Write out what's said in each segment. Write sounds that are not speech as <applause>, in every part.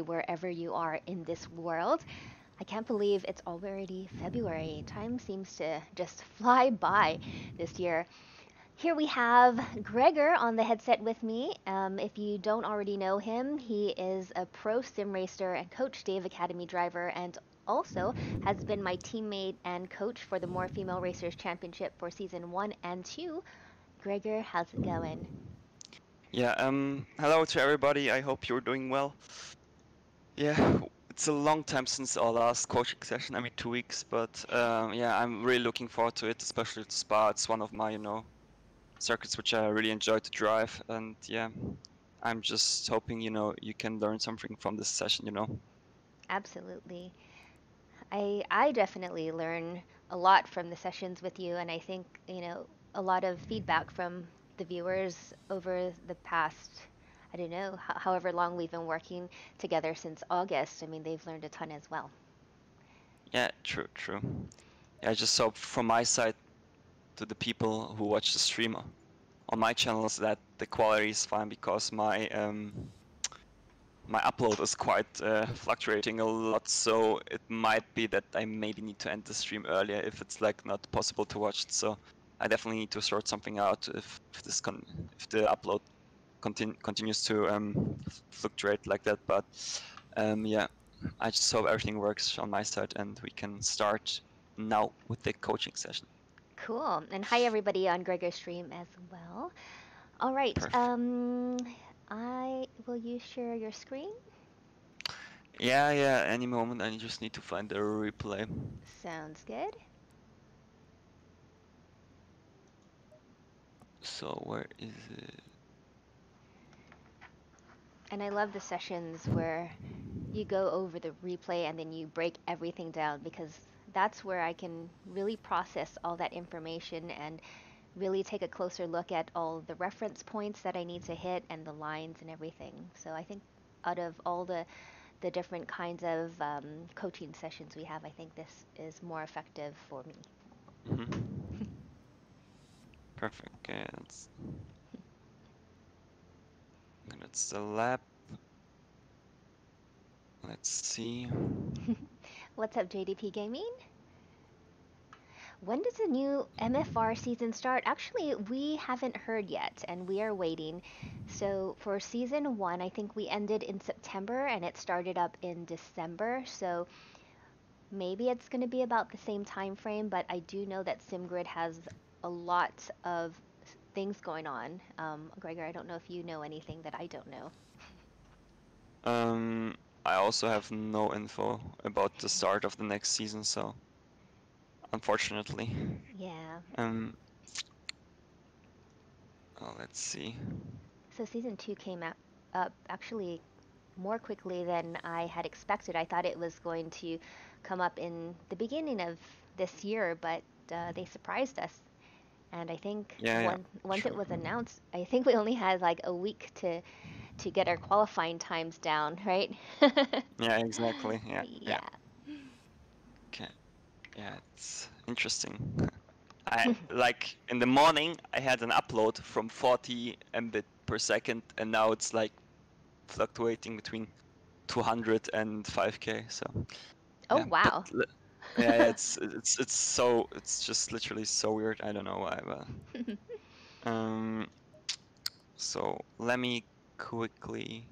wherever you are in this world. I can't believe it's already February. Time seems to just <laughs> fly by this year. Here we have Gregor on the headset with me. Um, if you don't already know him, he is a pro sim racer and Coach Dave Academy driver, and also has been my teammate and coach for the More Female Racers Championship for season one and two. Gregor, how's it going? Yeah, um, hello to everybody. I hope you're doing well. Yeah, it's a long time since our last coaching session. I mean, two weeks, but um, yeah, I'm really looking forward to it, especially to Spa. It's one of my, you know, circuits which I really enjoy to drive, and yeah, I'm just hoping, you know, you can learn something from this session, you know. Absolutely. I I definitely learn a lot from the sessions with you, and I think you know a lot of feedback from the viewers over the past I don't know however long we've been working together since August. I mean, they've learned a ton as well. Yeah, true, true. Yeah, I just hope from my side to the people who watch the stream on my channels that the quality is fine because my um, my upload is quite uh, fluctuating a lot, so it might be that I maybe need to end the stream earlier if it's like not possible to watch it. So I definitely need to sort something out if, if this con if the upload continu continues to um, fluctuate like that. But um, yeah, I just hope everything works on my side and we can start now with the coaching session. Cool. And hi everybody on Gregor's stream as well. All right. Perfect. Um, I will you share your screen? Yeah, yeah, any moment I just need to find the replay. Sounds good. So where is it? And I love the sessions where you go over the replay and then you break everything down because that's where I can really process all that information and really take a closer look at all the reference points that I need to hit and the lines and everything. So I think out of all the the different kinds of um, coaching sessions we have, I think this is more effective for me. Mhm. <laughs> Perfect. Okay, that's the lab. Let's see. <laughs> What's up, JDP Gaming? When does the new MFR season start? Actually, we haven't heard yet, and we are waiting. So for season one, I think we ended in September, and it started up in December. So maybe it's going to be about the same time frame, but I do know that SimGrid has a lot of things going on. Um, Gregor, I don't know if you know anything that I don't know. Um, I also have no info about the start of the next season, so unfortunately. Yeah. Um. Oh, let's see. So season two came out up actually more quickly than I had expected. I thought it was going to come up in the beginning of this year, but uh, they surprised us. And I think Yeah, yeah, one, once it was announced, I think we only had like a week to to get our qualifying times down, right? <laughs> Yeah, exactly. Yeah, yeah. yeah. Okay. Yeah, it's interesting. <laughs> I like in the morning I had an upload from 40 mbit per second, and now it's like fluctuating between 200 and 5k. So Oh yeah, wow. li- yeah, <laughs> it's it's it's so it's just literally so weird. I don't know why, but <laughs> um. So let me quickly.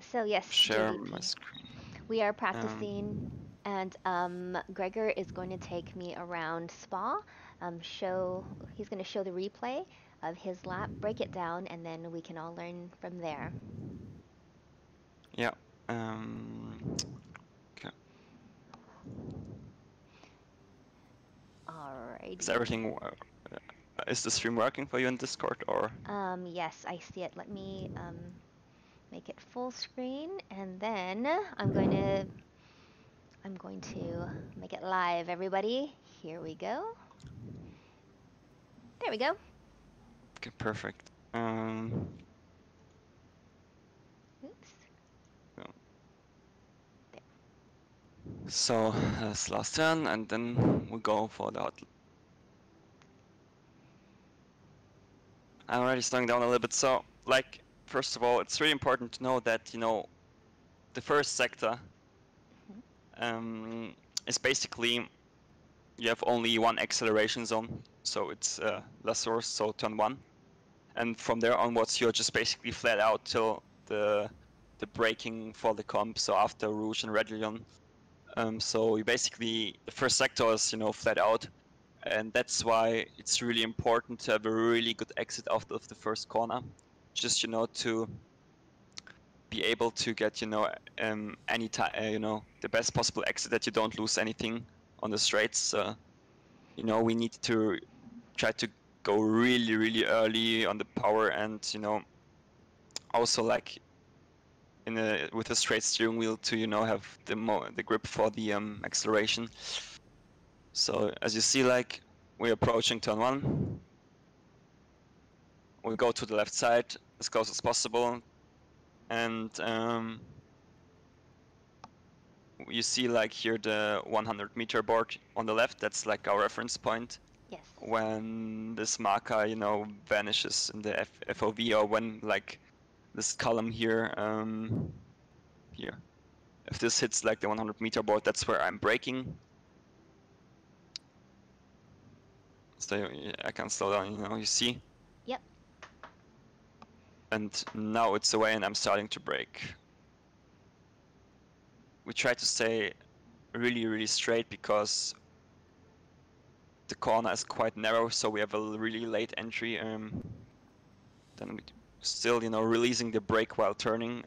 so yes, share my screen. We are Um, practicing, and um, Gregor is going to take me around Spa. Um, show he's going to show the replay of his lap, break it down, and then we can all learn from there. Yeah. Um. Okay. Alrighty. Is everything? uh, Is the stream working for you in Discord or? Um, yes, I see it. Let me um, make it full screen, and then I'm going to I'm going to make it live. Everybody, here we go. There we go. Okay, perfect. Um. Oops. So that's last turn, and then we go for the hot. I'm already slowing down a little bit. So, like, first of all, it's really important to know that you know, the first sector um, is basically you have only one acceleration zone, so it's uh, La Source, so turn one, and from there onwards you're just basically flat out till the the braking for the comp. So after Rouge and Raidillon, um, so you basically the first sector is you know flat out, and that's why it's really important to have a really good exit out of the first corner, just you know to be able to get you know um, any time uh, you know the best possible exit that you don't lose anything on the straights. Uh, you know we need to try to go really really early on the power and you know also like in with a straight steering wheel to you know have the mo the grip for the um, acceleration. So as you see, like we're approaching turn one. We go to the left side as close as possible and um, you see like here the 100 meter board on the left that's like our reference point Yes. when this marker you know vanishes in the F FOV or when like this column here um, here if this hits like the 100 meter board that's where I'm braking so I can slow down you know you see Yep. and now it's away and I'm starting to brake. We try to stay really, really straight because the corner is quite narrow, so we have a really late entry. Um, then we still, you know, releasing the brake while turning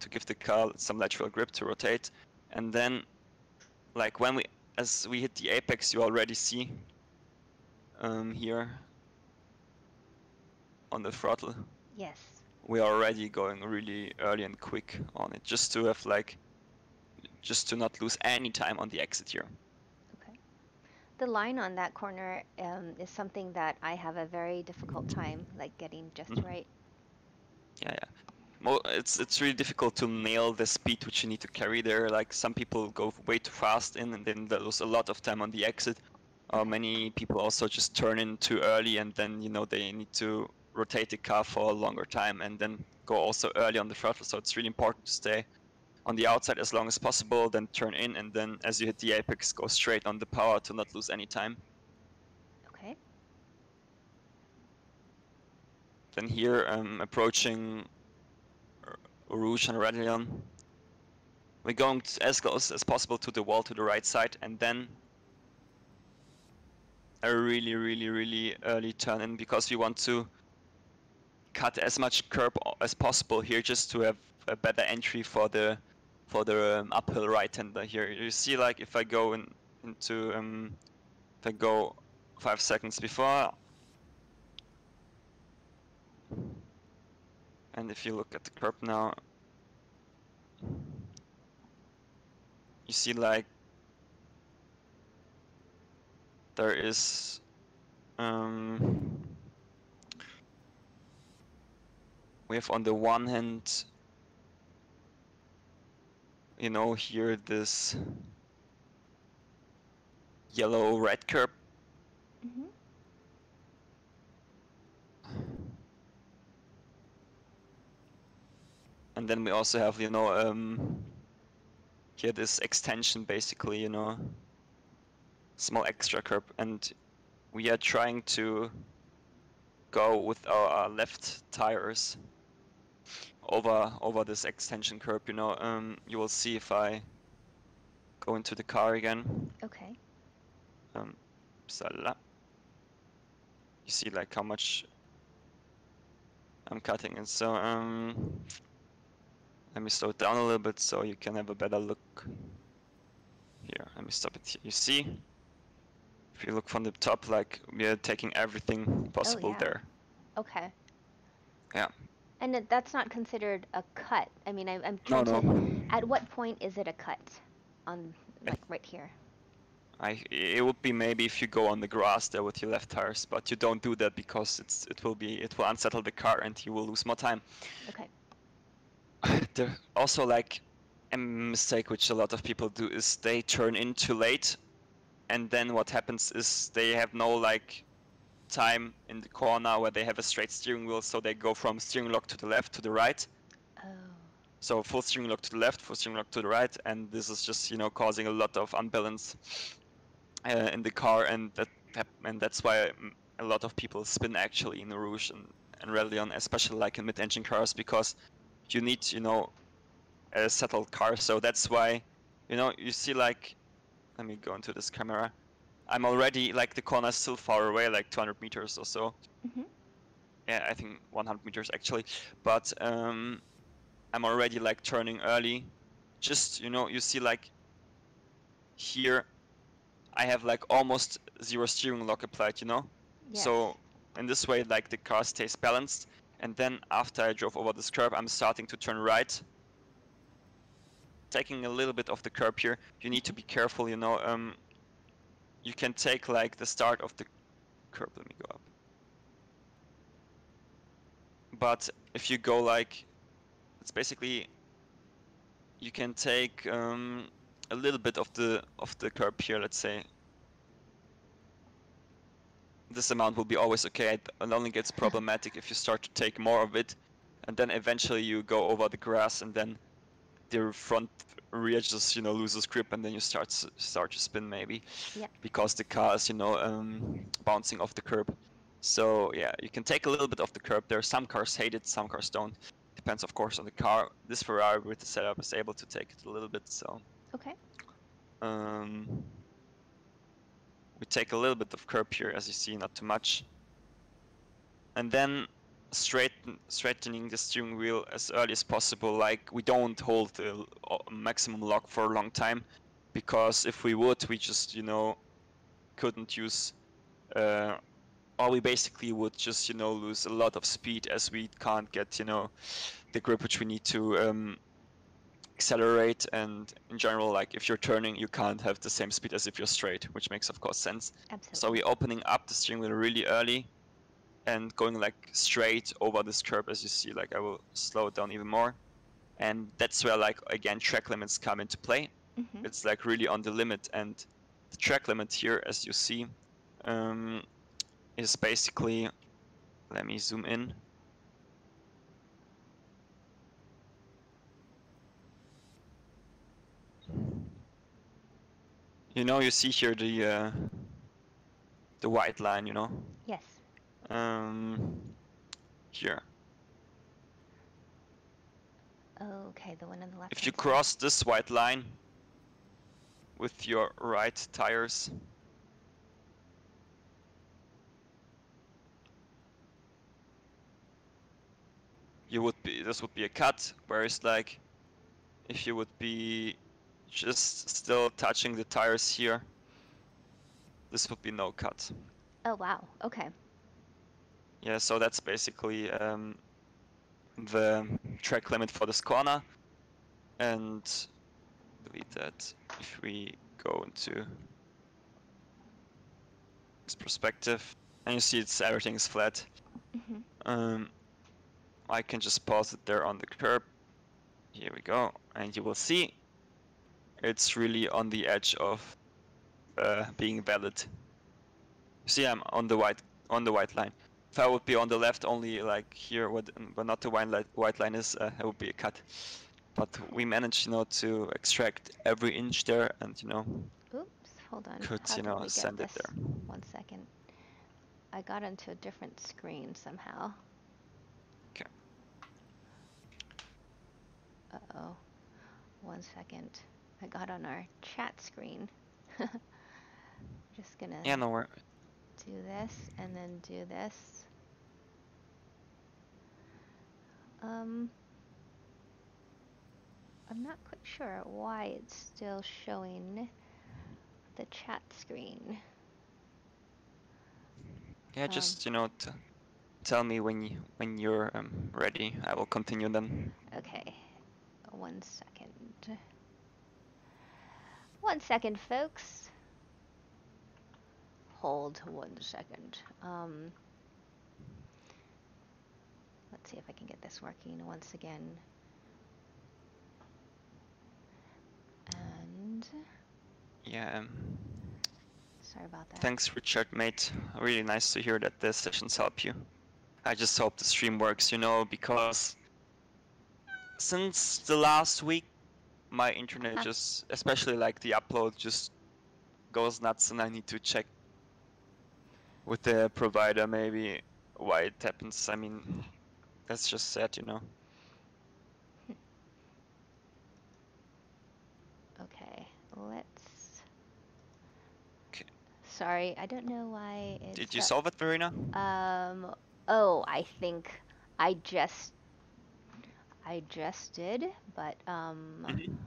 to give the car some lateral grip to rotate. And then, like when we, as we hit the apex, you already see um, here on the throttle Yes. we are already going really early and quick on it just to have like just to not lose any time on the exit here Okay. The line on that corner um, is something that I have a very difficult time like getting just Mhm. right. Yeah yeah. Mo- it's it's really difficult to nail the speed which you need to carry there. Like some people go way too fast in and then lose a lot of time on the exit. Or many people also just turn in too early and then you know they need to rotate the car for a longer time and then go also early on the throttle. So it's really important to stay on the outside as long as possible then turn in and then as you hit the apex go straight on the power to not lose any time Okay. Then here um, approaching Rouge and Raidillon. We're going as close as possible to the wall to the right side and then a really really really early turn in because we want to cut as much curb as possible here just to have a better entry for the for the um, uphill right hander here. You see like if I go in into um, if I go five seconds before And if you look at the curve now, you see like there is um, we have on the one hand you know here this yellow red curve. Hmm and then we also have you know um here this extension basically you know small extra curb and we are trying to go with our left tires over over this extension curb you know. Um you will see if i go into the car again. Okay. um you see like how much i'm cutting and so um let me slow it down a little bit so you can have a better look here let me stop it here. you see if you look from the top like we are taking everything possible yeah. there Okay. Yeah. And that's not considered a cut. I mean, I, I'm no to. no At what point is it a cut? On like right here. I it would be maybe if you go on the grass there with your left tires but you don't do that because it's it will be it will unsettle the car and you will lose more time Okay. <sighs> there also like a mistake which a lot of people do is they turn in too late and then what happens is they have no like time in the corner where they have a straight steering wheel, so they go from steering lock to the left to the right. Oh. So full steering lock to the left, full steering lock to the right, and this is just you know causing a lot of unbalance uh, in the car, and that and that's why mm, a lot of people spin actually in the Rouge and, and Raidillon, especially like in mid-engine cars, because you need you know a settled car. So that's why you know you see like let me go into this camera. I'm already like the corner is still far away, like 200 meters or so. Mhm. Yeah, I think 100 meters actually, but um, I'm already like turning early. Just you know, you see like here, I have like almost zero steering lock applied. You know, Yes. so in this way, like the car stays balanced. And then after I drove over this curb, I'm starting to turn right. Taking a little bit of the curb here. You need to be careful, you know. Um, you can take like the start of the curb. Let me go up. But if you go like, it's basically you can take um, a little bit of the of the curb here. Let's say this amount will be always okay. It only gets problematic if you start to take more of it, and then eventually you go over the grass, and then the front rear just you know loses grip, and then you start start to spin maybe, Yeah. because the car is you know um, bouncing off the curb. So yeah, you can take a little bit of the curb there. Some cars hate it, some cars don't. Depends of course on the car. This Ferrari with the setup is able to take it a little bit. So Okay. um, we take a little bit of curb here, as you see, not too much. And then straighten, straightening the steering wheel as early as possible. Like we don't hold the maximum lock for a long time, because if we would, we just you know couldn't use, uh, or we basically would just you know lose a lot of speed as we can't get you know the grip which we need to um, accelerate and in general like if you're turning you can't have the same speed as if you're straight which makes of course sense Absolutely. so we're opening up the steering wheel really early and going like straight over this curb as you see like i will slow it down even more and that's where like again track limits come into play Mhm. it's like really on the limit and the track limit here as you see um, is basically let me zoom in you know you see here the uh, the white line you know Yes. um, here Okay, the one on the left. If you cross this white line with your right tires, you would be this would be a cut. Whereas like if you would be just still touching the tires here, this would be no cut. Oh wow. Okay. Yeah, so that's basically um, the track limit for this corner. And delete that if we go into this perspective. And you see it's everything's flat. hmm Um, I can just pause it there on the curb. Here we go. And you will see it's really on the edge of uh, being valid. See I'm on the white on the white line. If I would be on the left only like here what but not the white line white line is, uh, it would be a cut. But we managed, you know, to extract every inch there and you know Oops. Hold on. could, How you know, send it there. One second. I got into a different screen somehow. 'Kay. Uh oh. One second. I got on our chat screen. <laughs> Just gonna no worry. do this and then do this. Um, I'm not quite sure why it's still showing the chat screen. Yeah, Um, just you know, t- tell me when you when you're um, ready. I will continue then. Okay, one second. One second, folks. Hold one second. Um, let's see if I can get this working once again. And Yeah. Um, Sorry about that. Thanks, Richard, mate. Really nice to hear that the sessions help you. I just hope the stream works, you know, because since the last week, my internet Huh. just, especially like the upload, just goes nuts, and I need to check with the provider maybe why it happens. I mean, that's just sad, you know. Okay, let's. 'Kay. Sorry, I don't know why. Did you solve it, Verena? Um. Oh, I think I just. I just did, but um. Mhm.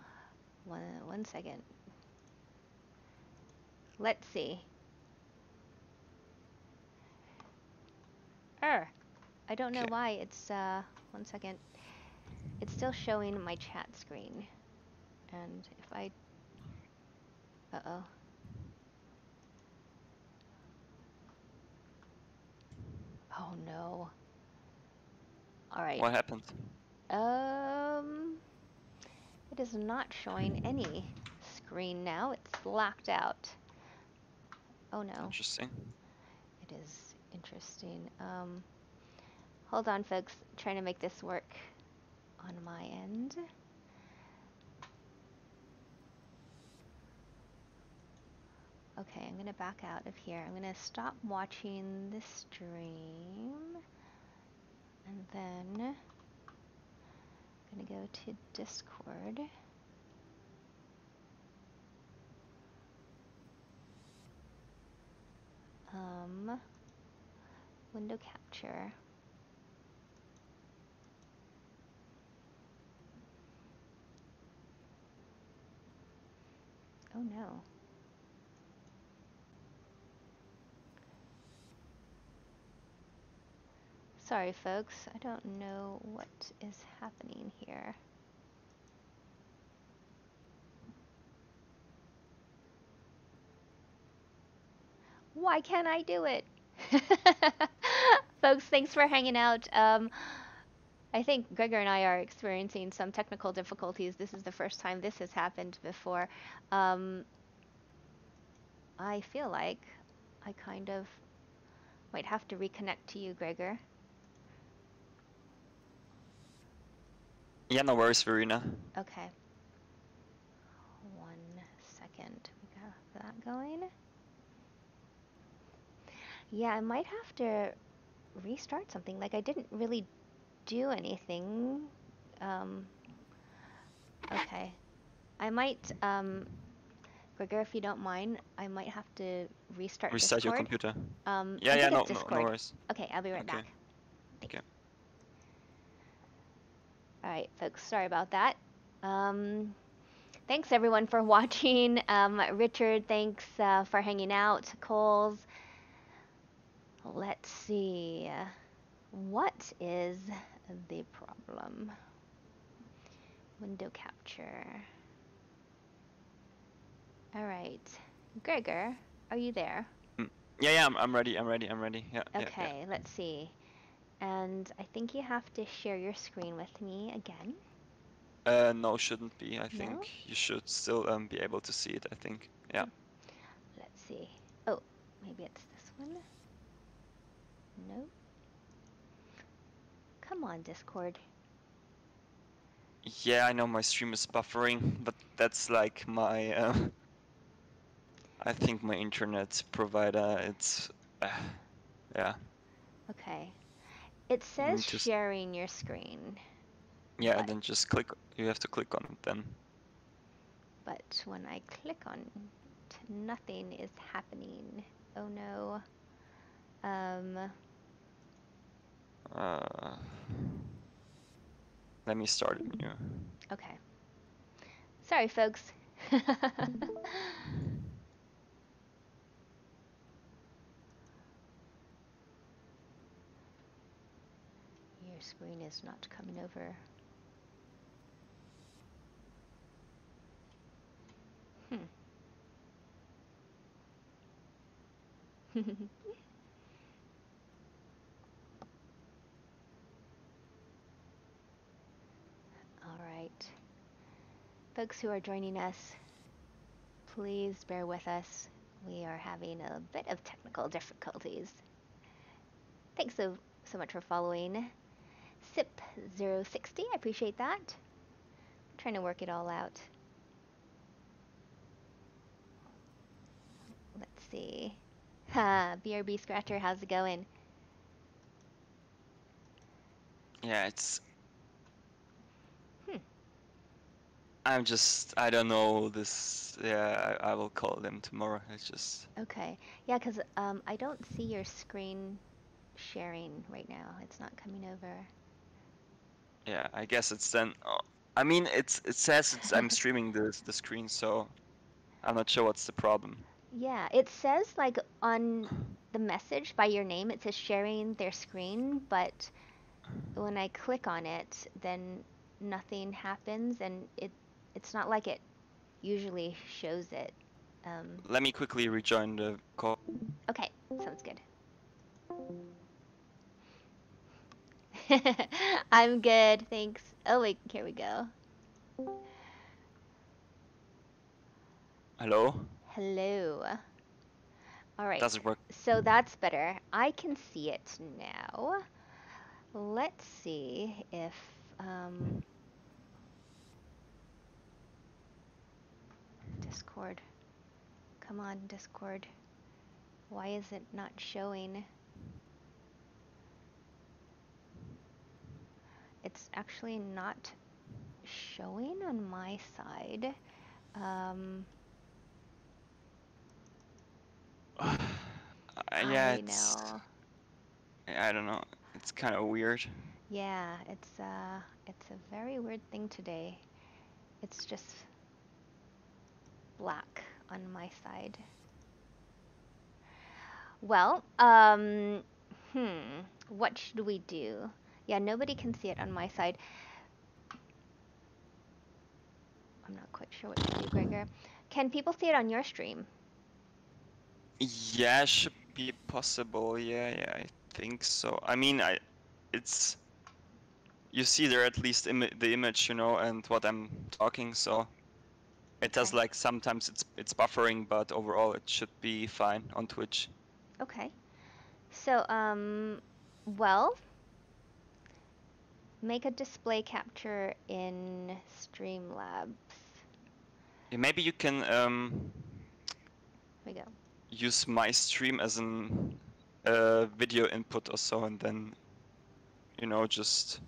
One one second. Let's see. Er, I don't know why it's uh. One second. It's still showing my chat screen, and if I. Uh oh. Oh no. All right. What happened? Um, it is not showing any screen now. It's locked out. Oh no, Interesting. it is interesting. Um, hold on, folks. Trying to make this work on my end. Okay, I'm gonna back out of here. I'm gonna stop watching the stream, and then gonna go to Discord. Um, window capture. Oh no. Sorry, folks. I don't know what is happening here. Why can't I do it? <laughs> folks, thanks for hanging out. Um, I think Gregor and I are experiencing some technical difficulties. This is the first time this has happened before. Um, I feel like I kind of might have to reconnect to you, Gregor. Yeah, no worries, Verena. Okay. One second. We got that going. Yeah, I might have to restart something. Like I didn't really do anything. Um, okay. I might, um, Gregor, if you don't mind, I might have to restart Restart your computer. Um, Yeah, yeah, no, no, no worries. Okay, I'll be right Okay. back. Thanks. Okay. All right, folks, sorry about that. Um, thanks everyone for <laughs> watching. Um, Richard, thanks uh, for hanging out. Coles. Let's see. What is the problem? Window capture. All right. Gregor, are you there? Yeah, yeah, I'm, I'm ready. I'm ready. I'm ready. Yeah. yeah, yeah. Okay, let's see. And I think you have to share your screen with me again. Uh, no, shouldn't be. I No? think you should still um, be able to see it. I think. Yeah. Let's see. Oh, maybe it's this one. No. Come on, Discord. Yeah, I know my stream is buffering, but that's like my. Uh, <laughs> I think my internet provider. It's. Uh, <sighs> yeah. Okay. It says just- sharing your screen, Yeah. But- And then just click. You have to click on it then. but when I click on it, nothing is happening. Oh no. Um, Uh, let me start it new. okay. Sorry, folks. <laughs> Your screen is not coming over. Hmm. <laughs> All right. Folks who are joining us, please bear with us. We are having a bit of technical difficulties. Thanks so, so much for following. SIP060, I appreciate that. I'm trying to work it all out. Let's see. Ha, BRB Scratcher, how's it going? Yeah, it's. Hmm. I'm just. I don't know this. Yeah, I, I will call them tomorrow. It's just. Okay. Yeah, because um, I don't see your screen sharing right now. It's not coming over. Yeah, I guess it's then. Oh, I mean, it's it says it's I'm streaming the the screen, so I'm not sure what's the problem. Yeah, it says like on the message by your name, it says sharing their screen, but when I click on it, then nothing happens, and it it's not like it usually shows it. Um, Let me quickly rejoin the call. okay, sounds good. <laughs> I'm good, thanks. Oh wait, here we go. Hello? Hello. All right. Doesn't work. So that's better. I can see it now. Let's see if um, Discord. Come on, Discord. Why is it not showing? It's actually not showing on my side. Um, Uh, <sighs> yeah, I it's. know. I don't know. It's kind of weird. Yeah, it's uh it's a very weird thing today. It's just black on my side. Well, um hmm, what should we do? Yeah, nobody can see it on my side. I'm not quite sure what to do, Gregor. Can people see it on your stream? Yeah, should be possible. Yeah, yeah, I think so. I mean, I, it's, you see there at least Im the image, you know, and what I'm talking. So it does Okay. like sometimes it's it's buffering, but overall it should be fine on Twitch. Okay. So, um, well, make a display capture in Streamlabs. Maybe you can um, we go. use my stream as an uh, video input or so, and then, you know, just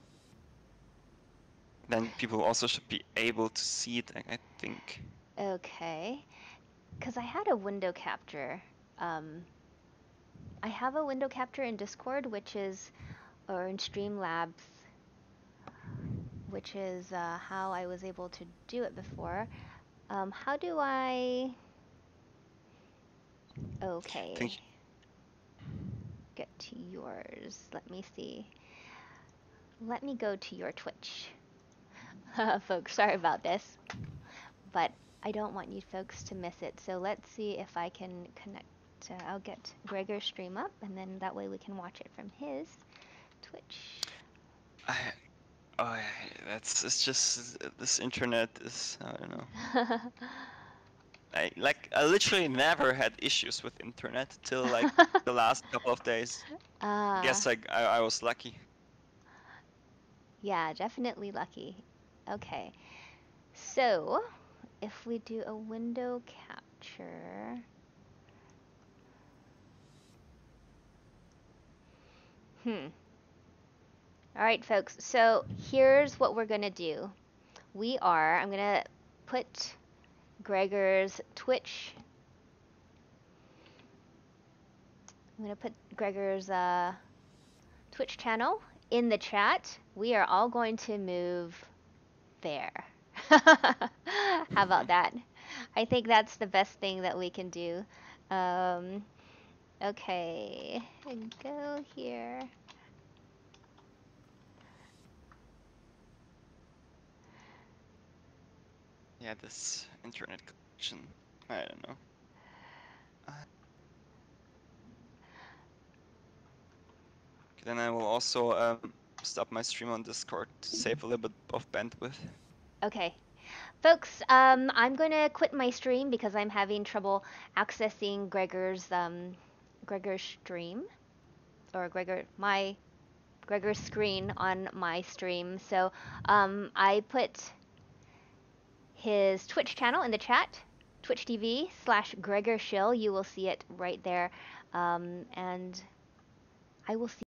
then people also should be able to see it. I I think. Okay. Because I had a window capture. Um, I have a window capture in Discord, which is, or in Streamlabs, which is uh, how I was able to do it before. Um, how do I? Okay. Think- Get to yours. Let me see. Let me go to your Twitch. <laughs> folks, sorry about this. But I don't want you folks to miss it. So let's see if I can connect. Uh, I'll get Gregor's stream up, and then that way we can watch it from his Twitch. I, oh, yeah, that's it's just this internet is I don't know. <laughs> I like I literally never had issues with internet till like <laughs> the last couple of days. Ah, Guess like I, I was lucky. yeah, definitely lucky. Okay. So, if we do a window capture. Hmm. All right, folks. So, here's what we're going to do. We are, I'm going to put Gregor's Twitch. I'm going to put Gregor's uh, Twitch channel in the chat. We are all going to move there. <laughs> How about that? I think that's the best thing that we can do. Um, okay, and go here. Yeah, this internet connection. I don't know. Okay, then I will also um, stop my stream on Discord to save a little bit of bandwidth. Okay. Folks, um, I'm going to quit my stream because I'm having trouble accessing Gregor's um, Gregor's stream or Gregor my Gregor's screen on my stream. So um, I put his Twitch channel in the chat, Twitch TV slash Gregor Schill. You will see it right there, um, and I will see.